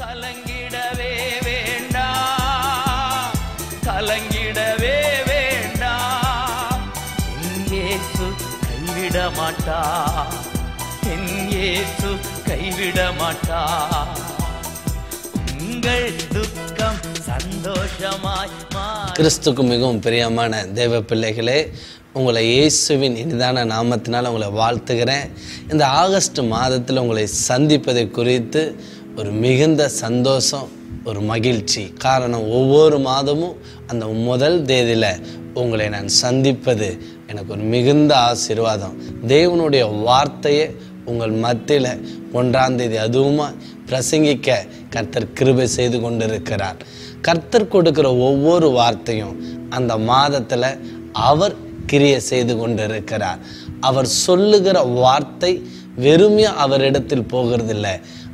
கலங்கிடவே வேண்டாம் கலங்கிடவே வேண்டாம் இயேசு கைவிட மாட்டா. என் இயேசு கைவிட மாட்டா. உங்கள் துக்கம் சந்தோஷமாய் கிறிஸ்துக்கு மிகவும் பிரியமான தேவ பிள்ளைகளே உங்களை இயேசுவின் இனிதான நாமத்தினால் உங்களை வாழ்த்துகிறேன். இந்த ஆகஸ்ட் மாதத்தில் உங்களை சந்திப்பதை குறித்து ஒரு மிகுந்த சந்தோஷம் ஒரு மகிழ்ச்சி. காரணம் ஒவ்வொரு மாதமும் அந்த முதல் தேதியில் உங்களை நான் சந்திப்பது எனக்கு ஒரு மிகுந்த ஆசீர்வாதம். தேவனுடைய வார்த்தையை உங்கள் மத்தியில் ஒன்றாம் தேதி அதுவுமா பிரசங்கிக்க கர்த்தர் கிருபை செய்து கொண்டிருக்கிறார். கர்த்தர் கொடுக்கிற ஒவ்வொரு வார்த்தையும் அந்த மாதத்தில் அவர் கிரியை செய்து கொண்டிருக்கிறார். அவர் சொல்லுகிற வார்த்தை வெறுமையாக அவரிடத்தில் போகிறதில்ல.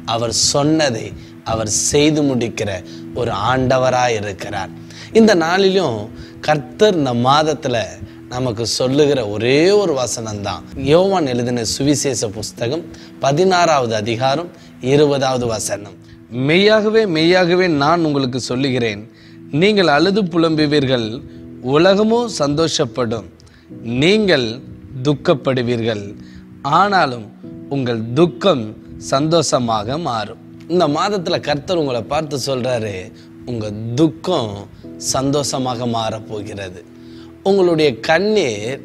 அவர் சொன்னதை அவர் செய்து முடிக்கிற ஒரு ஆண்டவராக இருக்கிறார். இந்த நாளிலும் கர்த்தர் இந்த மாதத்தில் நமக்கு சொல்லுகிற ஒரே ஒரு வசனம் தான் யோவான் எழுதின சுவிசேஷ புஸ்தகம் பதினாறாவது அதிகாரம் இருபதாவது வசனம். மெய்யாகவே மெய்யாகவே நான் உங்களுக்கு சொல்லுகிறேன். நீங்கள் அழுது புலம்புவீர்கள் உலகமும் சந்தோஷப்படும். நீங்கள் துக்கப்படுவீர்கள். ஆனாலும் உங்கள் துக்கம் சந்தோஷமாக மாறும். இந்த மாதத்தில் கர்த்தர் உங்களை பார்த்து சொல்கிறாரு உங்கள் துக்கம் சந்தோஷமாக மாறப் போகிறது. உங்களுடைய கண்ணீர்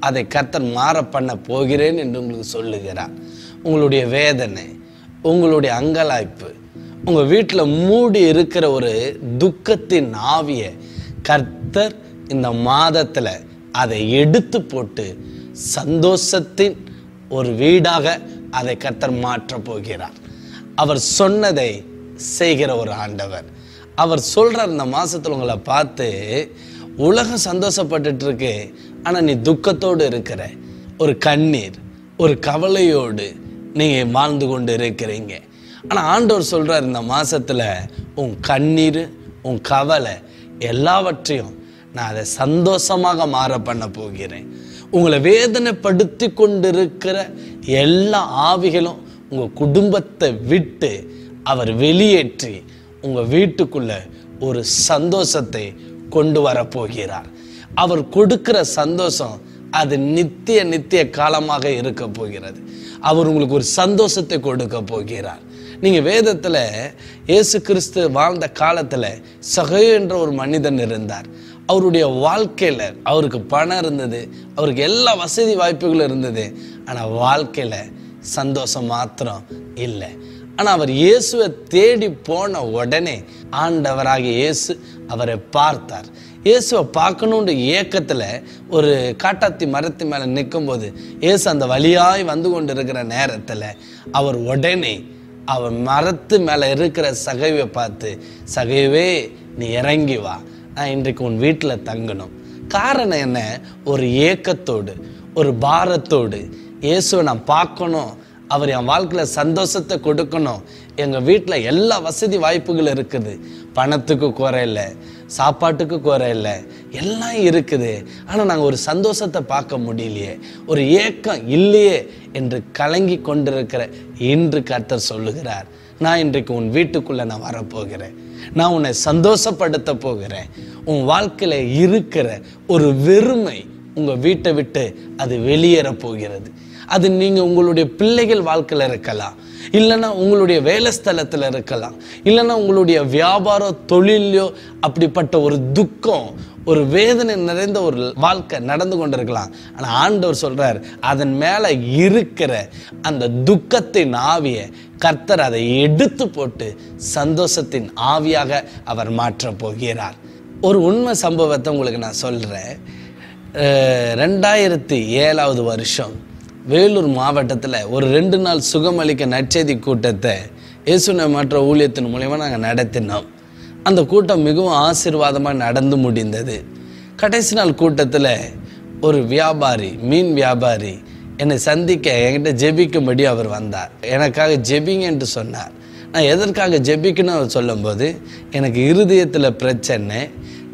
அதை கர்த்தர் மாற பண்ண போகிறேன் என்று உங்களுக்கு சொல்லுகிறார். உங்களுடைய வேதனை உங்களுடைய அங்கலாய்ப்பு உங்கள் வீட்டில் மூடி இருக்கிற ஒரு துக்கத்தின் ஆவியை கர்த்தர் இந்த மாதத்தில் அதை எடுத்து போட்டு சந்தோஷத்தின் ஒரு வீடாக அதை கர்த்தர் மாற்றப் போகிறார். அவர் சொன்னதை செய்கிற ஒரு ஆண்டவர். அவர் சொல்கிற இந்த மாதத்தில் உங்களை பார்த்து உலகம் சந்தோஷப்பட்டுட்டு இருக்கு ஆனா நீ துக்கத்தோடு இருக்கிற ஒரு கண்ணீர் ஒரு கவலையோடு நீங்கள் வாழ்ந்து கொண்டு இருக்கிறீங்க. ஆனால் ஆண்டவர் சொல்கிறார் இந்த மாசத்துல உன் கண்ணீர் உன் கவலை எல்லாவற்றையும் நான் அதை சந்தோஷமாக மாற பண்ண போகிறேன். உங்களை வேதனைப்படுத்தி கொண்டிருக்கிற எல்லா ஆவிகளும் உங்கள் குடும்பத்தை விட்டு அவர் வெளியேற்றி உங்கள் வீட்டுக்குள்ள ஒரு சந்தோஷத்தை கொண்டு வர போகிறார். அவர் கொடுக்கிற சந்தோஷம் அது நித்திய நித்திய காலமாக இருக்க போகிறது. அவர் உங்களுக்கு ஒரு சந்தோஷத்தை கொடுக்க போகிறார். நீங்கள் வேதத்தில் இயேசு கிறிஸ்து வாழ்ந்த காலத்தில் சகோ என்ற ஒரு மனிதன் இருந்தார். அவருடைய வாழ்க்கையில் அவருக்கு பணம் இருந்தது அவருக்கு எல்லா வசதி வாய்ப்புகளும் இருந்தது. ஆனால் வாழ்க்கையில் சந்தோஷம் மாத்திரம் இல்லை. ஆனால் அவர் இயேசுவை தேடி போன உடனே ஆண்டவராக இயேசு அவரை பார்த்தார். இயேசுவை பார்க்கணுன்ற ஏக்கத்தில் ஒரு காட்டாத்தி மரத்து மேலே நிற்கும்போது இயேசு அந்த வழியாய் வந்து கொண்டு இருக்கிற நேரத்தில் அவர் உடனே அவர் மரத்து மேலே இருக்கிற சகைவை பார்த்து சகைவே நீ இறங்கி வா. நான் இன்றைக்கு உன் வீட்டில் தங்கணும். காரணம் என்ன? ஒரு ஏக்கத்தோடு ஒரு பாரத்தோடு. இயேசுவை நான் பார்க்கணும். அவர் என் வாழ்க்கையில் சந்தோஷத்தை கொடுக்கணும். எங்கள் வீட்டில் எல்லா வசதி வாய்ப்புகள் இருக்குது. பணத்துக்கு குறை இல்லை சாப்பாட்டுக்கு குறை இல்லை எல்லாம் இருக்குது. ஆனால் நாங்கள் ஒரு சந்தோஷத்தை பார்க்க முடியலையே. ஒரு ஏக்கம் இல்லையே என்று கலங்கி கொண்டிருக்கிற இன்று கர்த்தர் சொல்லுகிறார். நான் இன்றைக்கு உன் வீட்டுக்குள்ளே நான் வரப்போகிறேன். நான் உன்னை சந்தோஷப்படுத்த போகிறேன். உன் வாழ்க்கையில் இருக்கிற ஒரு வெறுமை உங்கள் வீட்டை விட்டு அது வெளியேற போகிறது. அது நீங்கள் உங்களுடைய பிள்ளைகள் வாழ்க்கையில் இருக்கலாம். இல்லைன்னா உங்களுடைய வேலை ஸ்தலத்தில் இருக்கலாம். இல்லைன்னா உங்களுடைய வியாபாரம் தொழிலையோ அப்படிப்பட்ட ஒரு துக்கம் ஒரு வேதனை நிறைந்த ஒரு வாழ்க்கை நடந்து கொண்டிருக்கலாம். ஆனால் ஆண்டவர் சொல்கிறார் அதன் மேலே இருக்கிற அந்த துக்கத்தின் ஆவியை கர்த்தர் அதை எடுத்து போட்டு சந்தோஷத்தின் ஆவியாக அவர் மாற்றப் போகிறார். ஒரு உண்மை சம்பவத்தை உங்களுக்கு நான் சொல்கிறேன் ரெண்டாயிரத்தி ஏழாவது வருஷம் வேலூர் மாவட்டத்தில் ஒரு ரெண்டு நாள் சுகமளிக்க நற்செய்தி கூட்டத்தை இயேசுன மற்ற ஊழியத்தின் மூலயமா நாங்கள் நடத்தினோம். அந்த கூட்டம் மிகவும் ஆசீர்வாதமாக நடந்து முடிந்தது. கடைசி நாள் கூட்டத்தில் ஒரு வியாபாரி மீன் வியாபாரி என்னை சந்திக்க என்கிட்ட ஜெபிக்கும்படி அவர் வந்தார். எனக்காக ஜெபிங்க என்று சொன்னார். நான் எதற்காக ஜெபிக்கணும் அவர் சொல்லும்போது எனக்கு இருதயத்தில் பிரச்சனை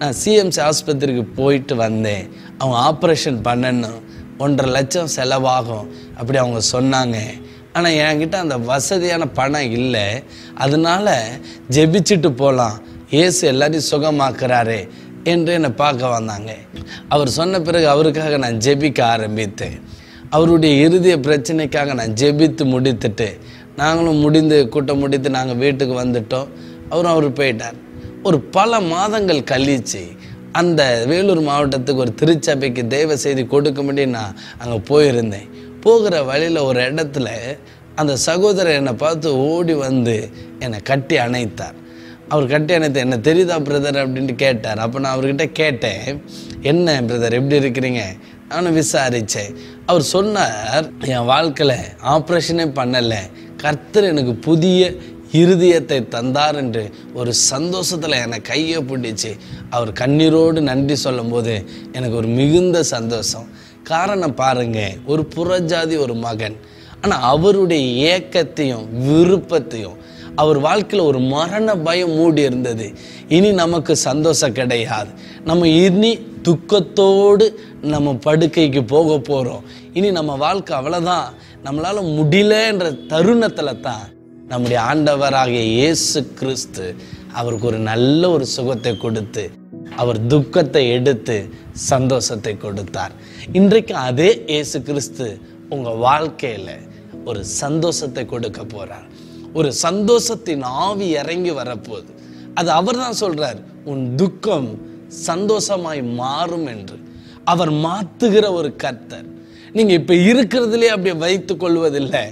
நான் சிஎம்சி ஆஸ்பத்திரிக்கு போயிட்டு வந்தேன். அவங்க ஆப்ரேஷன் பண்ணணும். ஒன்றரை லட்சம் செலவாகும் அப்படி அவங்க சொன்னாங்க. ஆனால் என்கிட்ட அந்த வசதியான பணம் இல்லை. அதனால ஜெபிச்சுட்டு போகலாம் ஏசு எல்லாரையும் சுகமாக்குறாரே என்று என்னை பார்க்க வந்தாங்க. அவர் சொன்ன பிறகு அவருக்காக நான் ஜெபிக்க ஆரம்பித்தேன். அவருடைய இறுதிய பிரச்சனைக்காக நான் ஜெபித்து முடித்துட்டு நாங்களும் முடிந்து கூட்டம் முடித்து நாங்கள் வீட்டுக்கு வந்துட்டோம். அவரும் அவர் போயிட்டார். ஒரு பல மாதங்கள் கழிச்சு அந்த வேலூர் மாவட்டத்துக்கு ஒரு திருச்சபைக்கு தெய்வ செய்தி கொடுக்கும்படி நான் அங்கே போயிருந்தேன். போகிற வழியில் ஒரு இடத்துல அந்த சகோதரர் என்னை பார்த்து ஓடி வந்து என்னை கட்டி அணைத்தார். அவர் கட்டி அணைத்து என்ன தெரியுதா பிரதர் அப்படின்ட்டு கேட்டார். அப்போ நான் அவர்கிட்ட கேட்டேன் என்ன பிரதர் எப்படி இருக்கிறீங்க? நான் விசாரித்தேன் அவர் சொன்னார் என் வாழ்க்கையில் ஆப்ரேஷனே பண்ணலை. கர்த்தர் எனக்கு புதிய இருதயத்தை தந்தார் என்று ஒரு சந்தோஷத்தில் என்னை கையை பிடிச்சி அவர் கண்ணீரோடு நன்றி சொல்லும்போது எனக்கு ஒரு மிகுந்த சந்தோஷம். காரணம் பாருங்க ஒரு புறஜாதி ஒரு மகன். ஆனால் அவருடைய ஏக்கத்தையும் விருப்பத்தையும் அவர் வாழ்க்கையில் ஒரு மரண பயம் மூடி இருந்தது. இனி நமக்கு சந்தோஷம் கிடையாது. நம்ம இனி துக்கத்தோடு நம்ம படுக்கைக்கு போக போகிறோம் இனி நம்ம வாழ்க்கை அவ்வளோதான் நம்மளால் முடியலன்ற தருணத்தில் தான் நம்முடைய ஆண்டவராகிய இயேசு கிறிஸ்து அவருக்கு ஒரு நல்ல ஒரு சுகத்தை கொடுத்து அவர் துக்கத்தை எடுத்து சந்தோஷத்தை கொடுத்தார். இன்றைக்கு அதே இயேசு கிறிஸ்து உங்கள் வாழ்க்கையில் ஒரு சந்தோஷத்தை கொடுக்க போகிறார் ஒரு சந்தோஷத்தின் ஆவி இறங்கி வரப்போகுது. அது அவர் தான் சொல்கிறார் உன் துக்கம் சந்தோஷமாய் மாறும் என்று. அவர் மாத்துகிற ஒரு கர்த்தர். நீங்க இப்ப இருக்கிறதுலே அப்படியே வைத்து கொள்வதில்லை.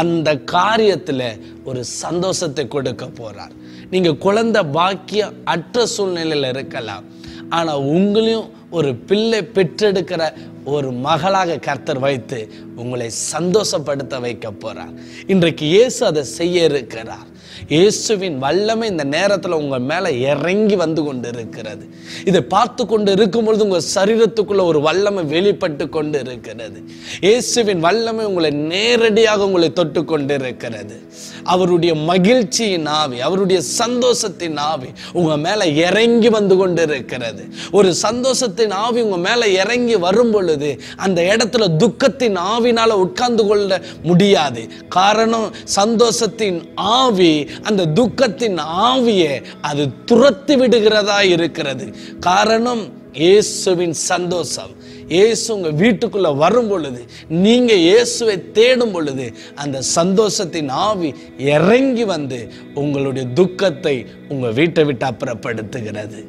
அந்த காரியத்தில் ஒரு சந்தோஷத்தை கொடுக்க போகிறார் நீங்கள் குழந்தை பாக்கியம் அற்ற சூழ்நிலையில் இருக்கலாம். ஆனால் உங்களையும் ஒரு பிள்ளை பெற்றெடுக்கிற ஒரு மகளாக கர்த்தர் வைத்து உங்களை சந்தோஷப்படுத்த வைக்க போகிறார் இன்றைக்கு இயேசு அதை செய்ய இருக்கிறார். இயேசுவின் வல்லமை இந்த நேரத்தில் உங்கள் மேலே இறங்கி வந்து கொண்டு இருக்கிறது இதை பார்த்து கொண்டு இருக்கும் பொழுது உங்கள் சரீரத்துக்குள்ள ஒரு வல்லமை வெளிப்பட்டு கொண்டு இருக்கிறது இயேசுவின் வல்லமை உங்களை நேரடியாக உங்களை தொட்டு கொண்டு இருக்கிறது அவருடைய மகிழ்ச்சியின் ஆவி அவருடைய சந்தோஷத்தின் ஆவி உங்க மேல இறங்கி வந்து கொண்டு இருக்கிறது ஒரு சந்தோஷத்தின் ஆவி உங்க மேல இறங்கி வரும் பொழுது அந்த இடத்துல துக்கத்தின் ஆவினால உட்கார்ந்து கொள்ள முடியாது. காரணம் சந்தோஷத்தின் ஆவி அந்த துக்கத்தின் ஆவியை அது துரத்தி விடுகிறதா இருக்கிறது. காரணம் இயேசுவின் சந்தோஷம். இயேசு உங்க வீட்டுக்குள்ள வரும் பொழுது நீங்க இயேசுவை தேடும் பொழுது அந்த சந்தோஷத்தின் ஆவி இறங்கி வந்து உங்களுடைய துக்கத்தை உங்க வீட்டை விட்டு அப்புறப்படுத்துகிறது.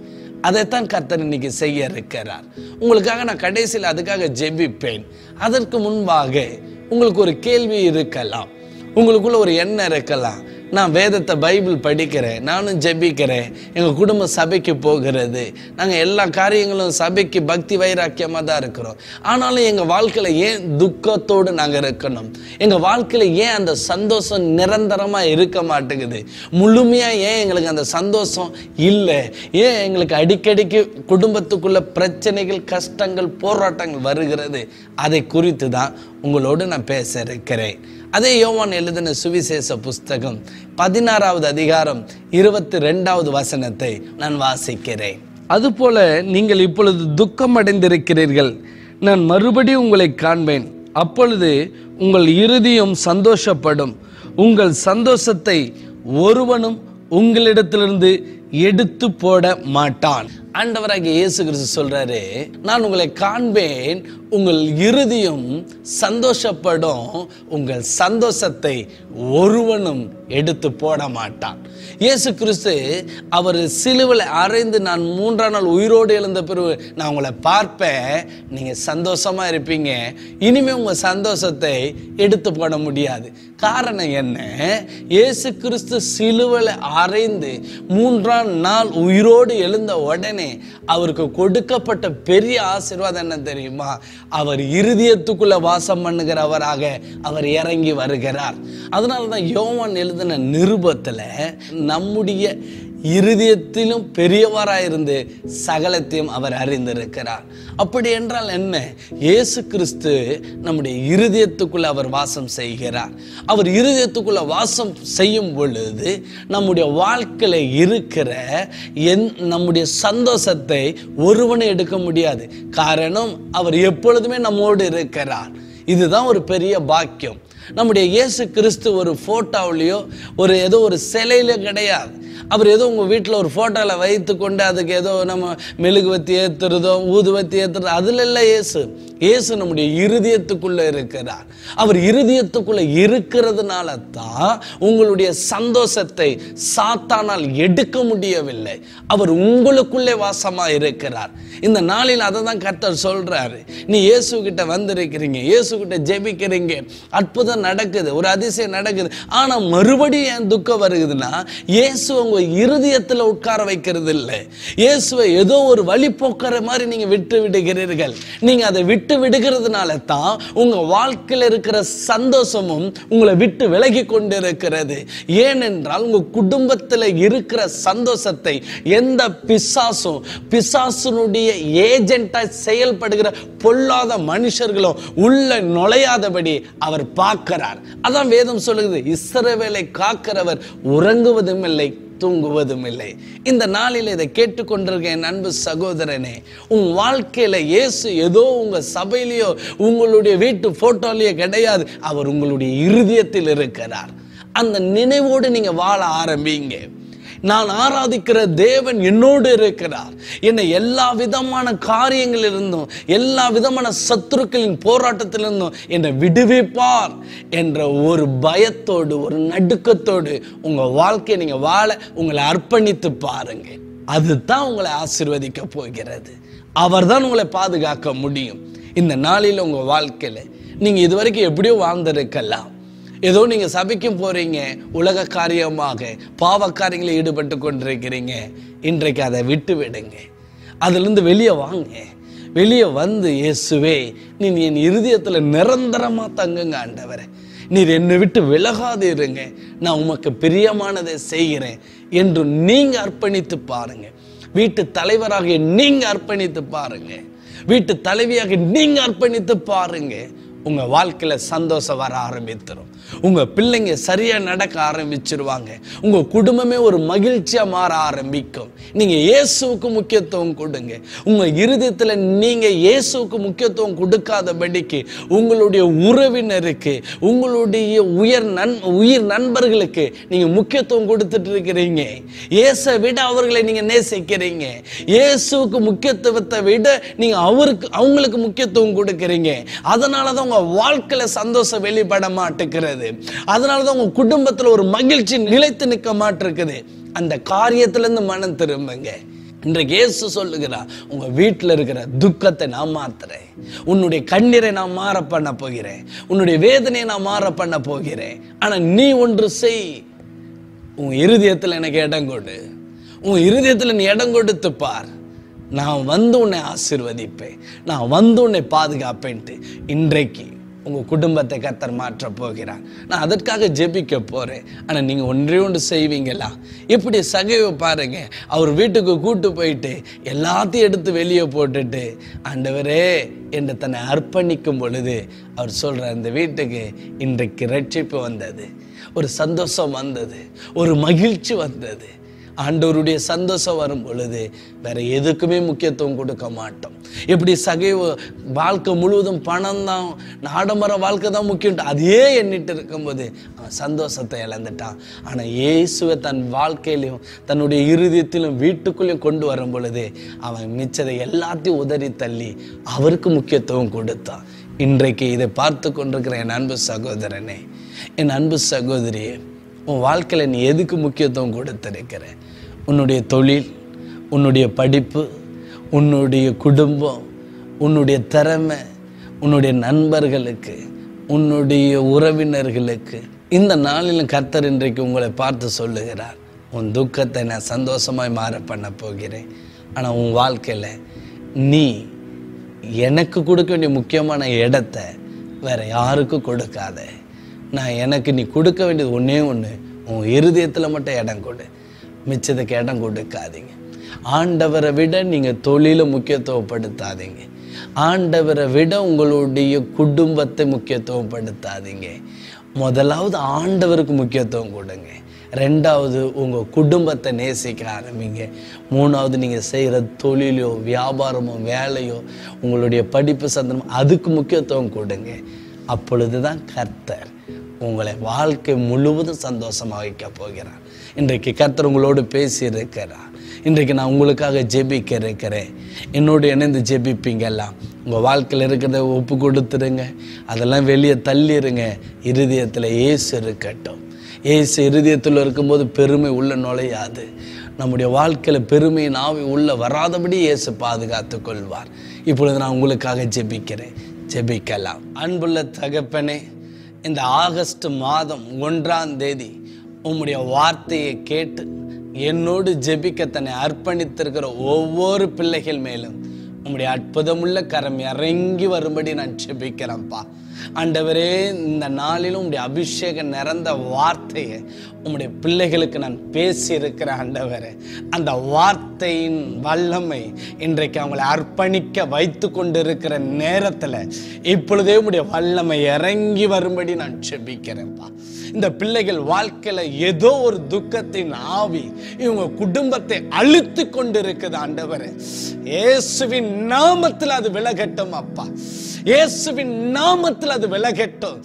அதைத்தான் கர்த்தர் இன்னைக்கு செய்ய இருக்கிறார். உங்களுக்காக நான் கடைசியில் அதுக்காக ஜெபிப்பேன். அதற்கு முன்பாக உங்களுக்கு ஒரு கேள்வி இருக்கலாம். உங்களுக்குள்ள ஒரு எண்ணம் இருக்கலாம். நான் வேதத்தை பைபிள் படிக்கிறேன் நானும் ஜெபிக்கிறேன் எங்கள் குடும்ப சபைக்கு போகிறது. நாங்கள் எல்லா காரியங்களும் சபைக்கு பக்தி வைராக்கியமாக தான் இருக்கிறோம். ஆனாலும் எங்கள் வாழ்க்கையில் ஏன் துக்கத்தோடு நாங்கள் இருக்கணும்? எங்கள் வாழ்க்கையில் ஏன் அந்த சந்தோஷம் நிரந்தரமாக இருக்க மாட்டேங்குது? முழுமையாக ஏன் எங்களுக்கு அந்த சந்தோஷம் இல்லை? ஏன் எங்களுக்கு அடிக்கடிக்கு குடும்பத்துக்குள்ள பிரச்சனைகள் கஷ்டங்கள் போராட்டங்கள் வருகிறது? அதை குறித்து தான் உங்களோடு நான் பேச இருக்கிறேன். அதே யோவான் எழுதின சுவிசேஷ புஸ்தகம் பதினாறாவது அதிகாரம் இருபத்தி ரெண்டாவது வசனத்தை நான் வாசிக்கிறேன். அதுபோல நீங்கள் இப்பொழுது துக்கம் அடைந்திருக்கிறீர்கள் நான் மறுபடியும் உங்களை காண்பேன். அப்பொழுது உங்கள் இறுதியும் சந்தோஷப்படும். உங்கள் சந்தோஷத்தை ஒருவனும் உங்களிடத்திலிருந்து எடுத்து போட மாட்டான். ஆண்டவராகிய இயேசு கிறிஸ்து சொல்றாரு நான் உங்களை காண்பேன் உங்கள் இறுதியும் சந்தோஷப்படும் உங்கள் சந்தோஷத்தை ஒருவனும் எடுத்து போட மாட்டான் இயேசு கிறிஸ்து அவர் சிலுவில் அறைந்து நான் மூன்றாம் நாள் உயிரோடு எழுந்த பிறகு நான் உங்களை பார்ப்பேன் நீங்கள் சந்தோஷமா இருப்பீங்க இனிமே உங்கள் சந்தோஷத்தை எடுத்து போட முடியாது. காரணம் என்ன? இயேசு கிறிஸ்து சிலுவில் அறைந்து மூன்றாம் நாள் உயிரோடு எழுந்த உடனே உடனே அவருக்கு கொடுக்கப்பட்ட பெரிய ஆசீர்வாதம் என்ன தெரியுமா? அவர் இருதயத்துக்குள்ள வாசம் பண்ணுகிறவராக அவர் இறங்கி வருகிறார். அதனால தான் யோவான் எழுதின நிருபத்தில் நம்முடைய இருதயத்திலும் பெரியவராயிருந்து சகலத்தையும் அவர் அறிந்திருக்கிறார். அப்படி என்றால் என்ன? இயேசு கிறிஸ்து நம்முடைய இருதயத்துக்குள்ள அவர் வாசம் செய்கிறார். அவர் இருதயத்துக்குள்ள வாசம் செய்யும் பொழுது நம்முடைய வாழ்க்கையில் இருக்கிற என் நம்முடைய சந்தோஷத்தை ஒருவனை எடுக்க முடியாது. காரணம் அவர் எப்பொழுதுமே நம்மோடு இருக்கிறார். இதுதான் ஒரு பெரிய பாக்கியம். நம்முடைய இயேசு கிறிஸ்து ஒரு ஃபோட்டோவிலையோ ஒரு ஏதோ ஒரு சிலையில கிடையாது. அவர் ஏதோ உங்கள் வீட்டில் ஒரு ஃபோட்டோவில் வைத்து கொண்டு அதுக்கு ஏதோ நம்ம மெழுகுவத்தி ஏற்றுறதோ ஊதுவத்தி ஏற்றுறதோ அதில் இல்லை இயேசு. இயேசு நம்முடைய இருதயத்துக்குள்ளே இருக்கிறார். அவர் இருதயத்துக்குள்ளே இருக்கிறதுனால தான் உங்களுடைய சந்தோஷத்தை சாத்தானால் எடுக்க முடியவில்லை. அவர் உங்களுக்குள்ளே வாசமாக இருக்கிறார். இந்த நாளில் அதை தான் கர்த்தர் சொல்கிறாரு நீ இயேசுகிட்ட வந்திருக்கிறீங்க இயேசுகிட்ட ஜெபிக்கிறீங்க. அற்புதம் நடக்குது ஒரு அதிசயம் நடக்குது. ஆனால் மறுபடியும் ஏன் துக்கம் வருகுதுன்னா இயேசுவை உங்க இருதயத்தில் உட்கார வைக்கிறது இல்லை. இயேசுவை ஏதோ ஒரு வழி போக்குற மாதிரி நீங்க விட்டு விடுகிறீர்கள். நீங்க அதை விட்டு விடுகிறதுனால தான் உங்க வாழ்க்கையில் இருக்கிற சந்தோஷமும் உங்களை விட்டு விலகி கொண்டிருக்கிறது. ஏனென்றால் உங்க குடும்பத்தில் இருக்கிற சந்தோஷத்தை எந்த பிசாசும் பிசாசுனுடைய ஏஜென்டா செயல்படுகிற பொல்லாத மனுஷர்களும் உள்ள நுழையாதபடி அவர் பார்க்கிறார். அதான் வேதம் சொல்லுகிறது இஸ்ரவேலை காக்கிறவர் உறங்குவதும் இல்லை தூங்குவதும் இல்லை இந்த நாளில் இதை கேட்டுக்கொண்டிருக்க என் அன்பு சகோதரனே உன் வாழ்க்கையில இயேசு ஏதோ உங்க சபையிலேயோ உங்களுடைய வீட்டு போட்டோலையோ கிடையாது. அவர் உங்களுடைய இருதயத்தில் இருக்கிறார். அந்த நினைவோடு நீங்க வாழ ஆரம்பிங்க. நான் ஆராதிக்கிற தேவன் என்னோடு இருக்கிறார். என்னை எல்லா விதமான காரியங்களிலிருந்தும் எல்லா விதமான சத்துருக்களின் போராட்டத்திலிருந்தும் என்னை விடுவிப்பார் என்ற ஒரு பயத்தோடு ஒரு நடுக்கத்தோடு உங்கள் வாழ்க்கையை நீங்கள் வாழ உங்களை அர்ப்பணித்து பாருங்க அதுதான் உங்களை ஆசிர்வதிக்க போகிறது. அவர் தான் உங்களை பாதுகாக்க முடியும். இந்த நாளில் வாழ்க்கையில் நீங்கள் இது இதுவரைக்கும் எப்படியோ வாழ்ந்திருக்கலாம். ஏதோ நீங்க சபிக்கும் போறீங்க உலக காரியமாக பாவ காரியங்களில் ஈடுபட்டு கொண்டிருக்கிறீங்க. இன்றைக்கு அதை விட்டு விடுங்க. அதுலேருந்து வெளியே வாங்க. வெளியே வந்து இயேசுவே நீ என் இருதயத்தில் நிரந்தரமா தங்குங்க ஆண்டவரை. நீர் என்னை விட்டு விலகாது இருங்க. நான் உமக்கு பிரியமானதை செய்கிறேன் என்று நீங்க அர்ப்பணித்து பாருங்க. வீட்டு தலைவராக நீங்க அர்ப்பணித்து பாருங்க. வீட்டு தலைவியாக நீங்க அர்ப்பணித்து பாருங்க. உங்க வாழ்க்கையில சந்தோஷம் வர ஆரம்பித்துரும். உங்க பிள்ளைங்க சரியா நடக்க ஆரம்பிச்சிருவாங்க. உங்க குடும்பமே ஒரு மகிழ்ச்சியா மாற ஆரம்பிக்கும். நீங்க இயேசுவுக்கு முக்கியத்துவம் கொடுங்க. உங்க இருதயத்துல நீங்க இயேசுவுக்கு முக்கியத்துவம் கொடுக்காதபடிக்கு உங்களுடைய உறவினருக்கு உங்களுடைய உயர் நன் உயிர் நண்பர்களுக்கு நீங்க முக்கியத்துவம் கொடுத்துட்டு இருக்கிறீங்க. இயேசை விட அவர்களை நீங்க நேசிக்கிறீங்க. இயேசுவுக்கு முக்கியத்துவத்தை விட நீங்க அவருக்கு அவங்களுக்கு முக்கியத்துவம் கொடுக்குறீங்க. அதனால தான் உங்க வாழ்க்கையில சந்தோஷம் வெளிப்பட மாட்டேங்கிறது. அதனால தான் உங்க குடும்பத்துல ஒரு மகிழ்ச்சி நிலைத்து நிற்க மாட்டிருக்குது. அந்த காரியத்துல இருந்து மனம் திரும்புங்க. இன்றைக்கு இயேசு சொல்லுகிறார் உங்க வீட்டில் இருக்கிற துக்கத்தை நான் மாத்துறேன். உன்னுடைய கண்ணீரை நான் மாற பண்ண போகிறேன். உன்னுடைய வேதனையை நான் மாற பண்ண போகிறேன். ஆனா நீ ஒன்று செய். உன் இருதயத்தில் எனக்கு இடம் கொடு. உன் இருதயத்தில் நீ இடம் கொடுத்து பார். நான் வந்து உன்னை ஆசிர்வதிப்பேன். நான் வந்து உன்னை பாதுகாப்பேன்ட்டு இன்றைக்கு உங்கள் குடும்பத்தை கத்தர் மாற்ற போகிறார். நான் அதற்காக ஜெபிக்க போகிறேன் ஆனால் நீங்கள் ஒன்றே ஒன்று செய்வீங்களா? இப்படி சகைவை பாருங்க. அவர் வீட்டுக்கு கூட்டு போயிட்டு எல்லாத்தையும் எடுத்து வெளியே போட்டுட்டு ஆண்டவரே என்று தன்னை அர்ப்பணிக்கும் பொழுது அவர் சொல்கிற அந்த வீட்டுக்கு இன்றைக்கு ரட்சிப்பு வந்தது. ஒரு சந்தோஷம் வந்தது. ஒரு மகிழ்ச்சி வந்தது. ஆண்டவருடைய சந்தோஷம் வரும் பொழுது வேற எதுக்குமே முக்கியத்துவம் கொடுக்க மாட்டோம். எப்படி சகை வாழ்க்கை முழுவதும் பணம் தான் ஆடம்பர வாழ்க்கை தான் முக்கியம். அதையே எண்ணிட்டு இருக்கும்போது அவன் சந்தோஷத்தை இழந்துட்டான். ஆனால் இயேசுவை தன் வாழ்க்கையிலையும் தன்னுடைய இருதயத்திலும் வீட்டுக்குள்ளேயும் கொண்டு வரும் பொழுது அவன் மிச்சதை எல்லாத்தையும் உதறி தள்ளி அவருக்கு முக்கியத்துவம் கொடுத்தான். இன்றைக்கு இதை பார்த்து கொண்டிருக்கிற என் அன்பு சகோதரனே என் அன்பு சகோதரியே உன் வாழ்க்கையில் நீ எதுக்கு முக்கியத்துவம் கொடுத்திருக்கிறேன் உன்னுடைய தொழில் உன்னுடைய படிப்பு உன்னுடைய குடும்பம் உன்னுடைய திறமை உன்னுடைய நண்பர்களுக்கு உன்னுடைய உறவினர்களுக்கு இந்த நாளிலும் கர்த்தர் இன்றைக்கு உங்களை பார்த்து சொல்லுகிறார். உன் துக்கத்தை நான் சந்தோஷமாய் மாற பண்ண போகிறேன். ஆனால் உன் வாழ்க்கையில் நீ எனக்கு கொடுக்க வேண்டிய முக்கியமான இடத்த வேற யாருக்கும் கொடுக்காத? நான் எனக்கு நீ கொடுக்க வேண்டியது ஒன்றே ஒன்று உன் இருதயத்தில் மட்டும் இடம் கொடு. மிச்சத்துக்கு இடம் கொடுக்காதீங்க. ஆண்டவரை விட நீங்கள் தொழிலை முக்கியத்துவப்படுத்தாதீங்க. ஆண்டவரை விட உங்களுடைய குடும்பத்தை முக்கியத்துவப்படுத்தாதீங்க. முதலாவது ஆண்டவருக்கு முக்கியத்துவம் கொடுங்க. ரெண்டாவது உங்கள் குடும்பத்தை நேசிக்க ஆரம்பிங்க. மூணாவது நீங்கள் செய்கிற தொழிலோ வியாபாரமோ வேலையோ உங்களுடைய படிப்பு சந்தனம் அதுக்கு முக்கியத்துவம் கொடுங்க. அப்பொழுதுதான் கர்த்தர் உங்களை வாழ்க்கை முழுவதும் சந்தோஷமாக வைக்க போகிறார். இன்றைக்கு கர்த்தர் உங்களோடு பேசி இருக்கிறார் இன்றைக்கு நான் உங்களுக்காக ஜெபிக்க இருக்கிறேன் என்னோடு இணைந்து ஜெபிப்பீங்கெல்லாம் உங்கள் வாழ்க்கையில் இருக்கிறத ஒப்பு கொடுத்துருங்க. அதெல்லாம் வெளியே தள்ளிடுங்க இருதயத்தில் ஏசு இருக்கட்டும். ஏசு இருதயத்தில் இருக்கும்போது பெருமை உள்ள நுழையாது. நம்முடைய வாழ்க்கையில் பெருமையின் ஆவி உள்ள வராதபடி இயேசு பாதுகாத்து கொள்வார். இப்பொழுது நான் உங்களுக்காக ஜெபிக்கிறேன். ஜெபிக்கலாம். அன்புள்ள தகப்பனே இந்த ஆகஸ்ட் மாதம் ஒன்றாம் தேதி உம்முடைய வார்த்தையை கேட்டு என்னோடு ஜெபிக்க தன்னை அர்ப்பணித்திருக்கிற ஒவ்வொரு பிள்ளைகள் மேலும் உம்முடைய அற்புதமுள்ள கரம் இறங்கி வரும்படி நான் ஜெபிக்கிறேன்ப்பா. ஆண்டவரே இந்த நாளிலும் உம்முடைய அபிஷேகம் நிறந்த வார்த்தையை உம்முடைய பிள்ளைகளுக்கு நான் பேசி இருக்கிற ஆண்டவரே. அந்த வார்த்தையின் வல்லமை இன்றைக்கு அவங்களை அர்ப்பணிக்க வைத்து கொண்டிருக்கிற நேரத்தில் இப்பொழுதே உம்முடைய வல்லமை இறங்கி வரும்படி நான் செபிக்கிறேன்ப்பா. இந்த பிள்ளைகள் வாழ்க்கையில ஏதோ ஒரு துக்கத்தின் ஆவி இவங்க குடும்பத்தை அழுத்து கொண்டிருக்குது ஆண்டவரே. இயேசுவின் நாமத்தில் அது விலகட்டும் அப்பா. இயேசுவின் நாமத்தில் அது விலகட்டும்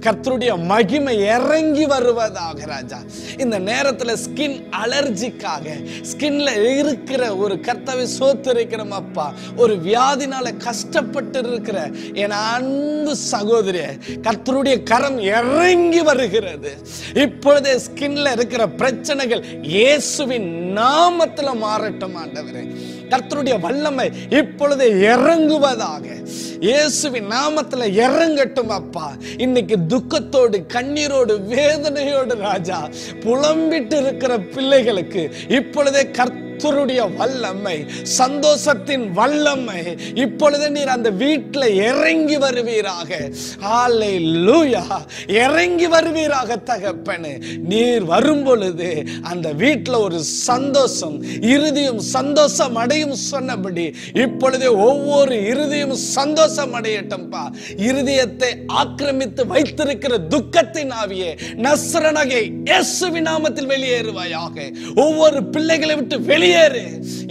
கர்த்தருடைய மகிமை இறங்கி வருவதாக ராஜா. இந்த நேரத்தில் ஸ்கின் அலர்ஜிக்காக ஸ்கின்ல இருக்கிற ஒரு கர்த்தவை சோத்திருக்கிறோம் அப்பா. ஒரு வியாதினால கஷ்டப்பட்டு இருக்கிற என் அன்பு சகோதரிய கர்த்தருடைய கரம் இறங்கி வருகிறது. இப்பொழுதே ஸ்கின்ல இருக்கிற பிரச்சனைகள் இயேசுவின் நாமத்துல மாறட்டும் ஆண்டவரே. கர்த்தருடைய வல்லமை இப்பொழுது இறங்குவதாக. இயேசுவின் நாமத்துல இறங்கட்டும் அப்பா. இன்னைக்கு துக்கத்தோடு கண்ணீரோடு வேதனையோடு ராஜா புலம்பிட்டு இருக்கிற பிள்ளைகளுக்கு இப்பொழுதே கர்த்த கர்த்தருடைய வல்லமை சந்தோஷத்தின் வல்லமை. இப்பொழுது நீர் அந்த வீட்டில் இறங்கி வருவீராக. ஆலை லூயா இறங்கி வருவீராக தகப்பனு. நீர் வரும் பொழுது அந்த வீட்டில் ஒரு சந்தோஷம் இறுதியும் சந்தோஷம் அடையும் சொன்னபடி இப்பொழுதே ஒவ்வொரு இறுதியும் சந்தோஷம் அடையட்டும்பா இருதயத்தை ஆக்கிரமித்து வைத்திருக்கிற துக்கத்தின் ஆவியே நஸ்ரனகை இயேசுவின் நாமத்தில் வெளியேறுவாயாக. ஒவ்வொரு பிள்ளைகளை விட்டு வெளியே வெளியேறு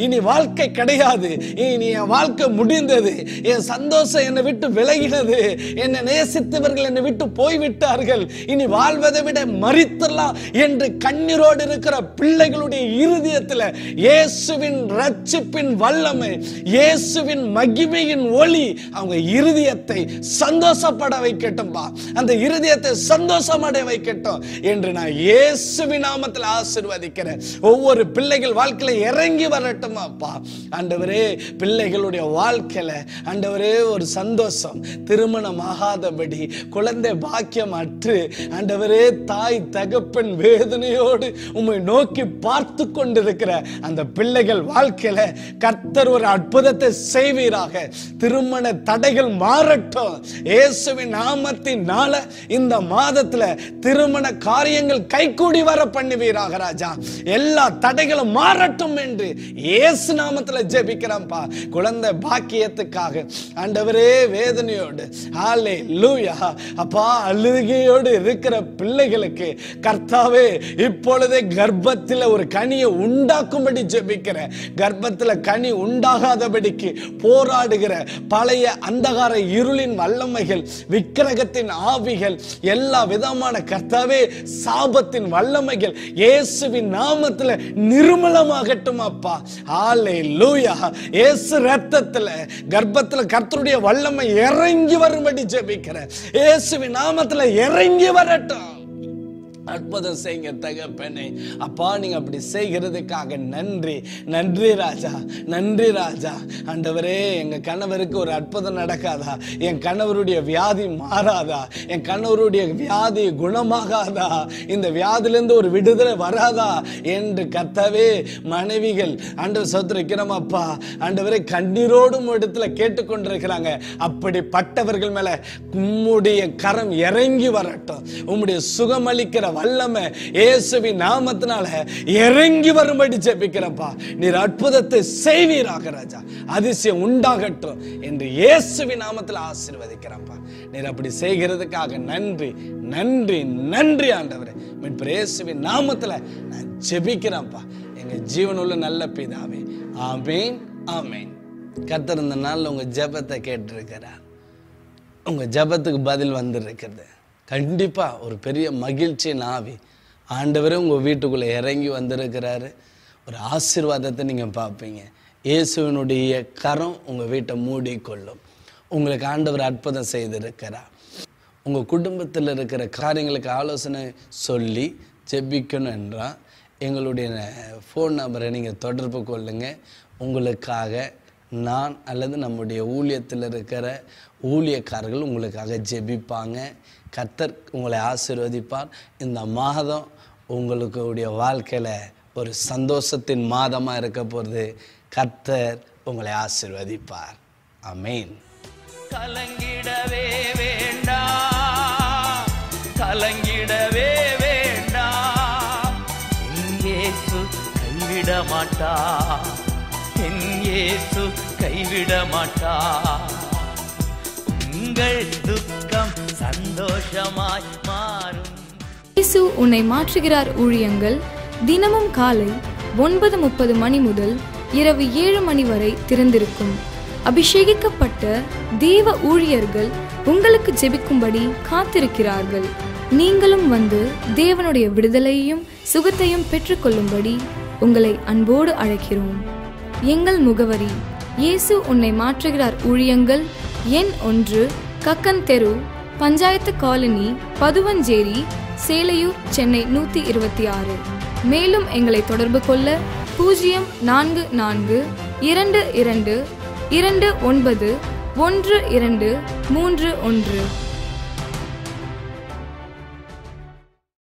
இனி வாழ்க்கை கிடையாது. இனி என் வாழ்க்கை முடிந்தது. என் சந்தோஷம் என்னை விட்டு விலகினது. என்னை நேசித்தவர்கள் என்னை விட்டு போய்விட்டார்கள். இனி வாழ்வதை விட மறித்தலாம் என்று கண்ணீரோடு இருக்கிற பிள்ளைகளுடைய இருதயத்தில் இயேசுவின் ரட்சிப்பின் வல்லமை இயேசுவின் மகிமையின் ஒளி அவங்க இருதயத்தை சந்தோஷப்பட வைக்கட்டும்பா. அந்த இருதயத்தை சந்தோஷமடைய வைக்கட்டும் என்று நான் இயேசுவின் நாமத்தில் ஆசிர்வதிக்கிறேன். ஒவ்வொரு பிள்ளைகள் வாழ்க்கையில் இறங்கி வரட்டும் அப்பா ஆண்டவரே பிள்ளைகளுடைய வாழ்க்கையில ஆண்டவரே ஒரு சந்தோஷம். திருமணம் ஆகாதபடி குழந்தை பாக்கியம் அற்று ஆண்டவரே தாய் தகப்பன் வேதனையோடு உம்மை நோக்கி பார்த்து கொண்டிருக்கிற அந்த பிள்ளைகள் வாழ்க்கையில கர்த்தர் ஒரு அற்புதத்தை செய்வீராக. திருமண தடைகள் மாறட்டும். இயேசுவின் நாமத்தினால இந்த மாதத்துல திருமண காரியங்கள் கைகூடி வர பண்ணுவீராக ராஜா. எல்லா தடைகளும் மாறட்டும் என்று இயேசு நாமத்துல ஜெபிக்கிறேன்ப்பா குழந்தை பாக்கியத்துக்காக. ஆண்டவரே வேதனையோடு ஹாலே லூயா அப்பா அழுகையோடு இருக்கிற பிள்ளைகளுக்கு கர்த்தாவே இப்பொழுதே கர்ப்பத்தில் ஒரு கனியை உண்டாக்கும்படி ஜெபிக்கிற கர்ப்பத்தில் கனி உண்டாகாதபடிக்கு போராடுகிற பழைய அந்தகார இருளின் வல்லமைகள் விக்கிரகத்தின் ஆவிகள் எல்லா விதமான கர்த்தாவே சாபத்தின் வல்லமைகள் இயேசுவின் நாமத்தில் நிர்மலமாகட்டும். அப்பா ஆலே லூயா ஏசு ரத்தத்தில் கர்ப்பத்தில் கர்த்தருடைய வல்லமை இறங்கி வரும்படி ஜெபிக்கிறேன். ஏசுவி நாமத்தில் இறங்கி வரட்டும். அற்புதம் செய்யுங்க தகப்பனே. அப்பா நீங்க அப்படி செய்கிறதுக்காக நன்றி. நன்றி ராஜா நன்றி ராஜா. ஆண்டவரே எங்க கணவருக்கு ஒரு அற்புதம் நடக்காதா? என் கணவருடைய வியாதி மாறாதா? என் கணவருடைய வியாதி குணமாகாதா? இந்த வியாதியிலிருந்து ஒரு விடுதலை வராதா? என்று கத்தவே மனைவிகள் ஆண்டவர் சோத்திரிக்கிறோம் அப்பா. ஆண்டவரே கண்ணீரோடும் இடத்துல கேட்டுக்கொண்டிருக்கிறாங்க. அப்படிப்பட்டவர்கள் மேல உம்முடைய கரம் இறங்கி வரட்டும். உம்முடைய சுகமளிக்கிற வல்லமை இயேசுவின் நாமத்தினால இறங்கி வரும்படி ஜெபிக்கிறப்பா. நீர் அற்புதத்தை செய்வீராக ராஜா. அதிசயம் உண்டாகட்டும் என்று இயேசுவின் நாமத்தில் ஆசீர்வதிக்கிறப்பா. நீர் அப்படி செய்கிறதுக்காக நன்றி நன்றி நன்றி ஆண்டவர். மீட்பர் இயேசுவின் நாமத்துல நான் ஜெபிக்கிறேன்ப்பா. எங்க ஜீவனுள்ள நல்ல பிதாவே. ஆமேன் ஆமேன். கத்திருந்த இந்த நாள்ல உங்க ஜெபத்தை கேட்டிருக்கிறார். உங்கள் ஜெபத்துக்கு பதில் வந்திருக்கிறது. கண்டிப்பாக ஒரு பெரிய மகிழ்ச்சி நாவி. ஆண்டவரே உங்கள் வீட்டுக்குள்ளே இறங்கி வந்திருக்கிறாரு. ஒரு ஆசீர்வாதத்தை நீங்கள் பார்ப்பீங்க. இயேசுவினுடைய கரம் உங்கள் வீட்டை மூடிக்கொள்ளும். உங்களுக்கு ஆண்டவர் அற்புதம் செய்திருக்கிறார். உங்கள் குடும்பத்தில் இருக்கிற காரியங்களுக்கு ஆலோசனை சொல்லி ஜெபிக்கணும் என்றால் எங்களுடைய ஃபோன் நம்பரை நீங்கள் தொடர்பு கொள்ளுங்கள் உங்களுக்காக நான் அல்லது நம்முடைய ஊழியத்தில் இருக்கிற ஊழியக்காரர்கள் உங்களுக்காக ஜெபிப்பாங்க. கத்தர் உங்களை ஆசீர்வதிப்பார். இந்த மாதம் உங்களுடைய வாழ்க்கையில் ஒரு சந்தோஷத்தின் மாதமாக இருக்க போகிறது கர்த்தர் உங்களை ஆசிர்வதிப்பார். ஆமென். கலங்கிடவே வேண்டாம் கலங்கிடவே வேண்டாம் கைவிட மாட்டா இயேசு கைவிட மாட்டார். உங்கள் துக்கம் சந்தோஷமாய் மாறும். இயேசு உன்னை மாற்றுகிறார் ஊழியங்கள் தினமும் காலை ஒன்பது முப்பது மணி முதல் இரவு ஏழு மணி வரை திறந்திருக்கும். அபிஷேகிக்கப்பட்ட தேவ ஊழியர்கள் உங்களுக்கு ஜெபிக்கும்படி காத்திருக்கிறார்கள். நீங்களும் வந்து தேவனுடைய விடுதலையையும் சுகத்தையும் பெற்றுக்கொள்ளும்படி உங்களை அன்போடு அழைக்கிறோம். எங்கள் முகவரி. இயேசு உன்னை மாற்றுகிறார் ஊழியங்கள். எண் ஒன்று கக்கன் தெரு பஞ்சாயத்து காலனி பதுவஞ்சேரி சேலையூர் சென்னை நூற்றி இருபத்தி ஆறு மேலும் எங்களை தொடர்பு கொள்ள பூஜ்ஜியம் நான்கு நான்கு இரண்டு இரண்டு இரண்டு ஒன்பது ஒன்று இரண்டு மூன்று ஒன்று.